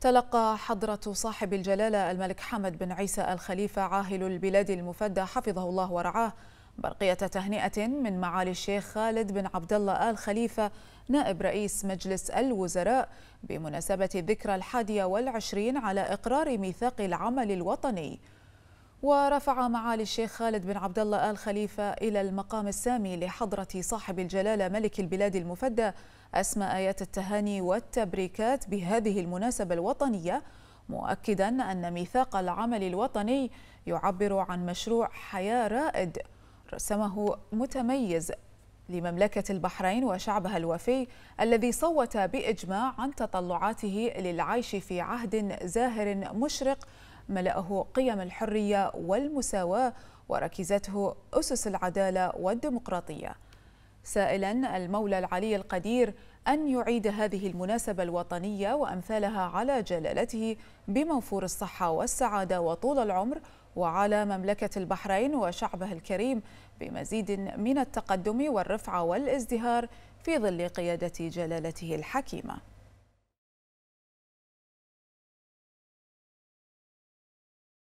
تلقى حضرة صاحب الجلالة الملك حمد بن عيسى الخليفة عاهل البلاد المفدى حفظه الله ورعاه. برقية تهنئة من معالي الشيخ خالد بن عبد الله آل خليفة نائب رئيس مجلس الوزراء بمناسبة الذكرى الحادية والعشرين على إقرار ميثاق العمل الوطني. ورفع معالي الشيخ خالد بن عبد الله آل خليفة إلى المقام السامي لحضرة صاحب الجلالة ملك البلاد المفدى أسمى آيات التهاني والتبريكات بهذه المناسبة الوطنية مؤكدا أن ميثاق العمل الوطني يعبر عن مشروع حياة رائد رسمه متميز لمملكة البحرين وشعبها الوفي الذي صوت بإجماع عن تطلعاته للعيش في عهد زاهر مشرق ملأه قيم الحرية والمساواة وركزته أسس العدالة والديمقراطية. سائلا المولى العلي القدير أن يعيد هذه المناسبة الوطنية وأمثالها على جلالته بموفور الصحة والسعادة وطول العمر وعلى مملكة البحرين وشعبها الكريم بمزيد من التقدم والرفعة والازدهار في ظل قيادة جلالته الحكيمة.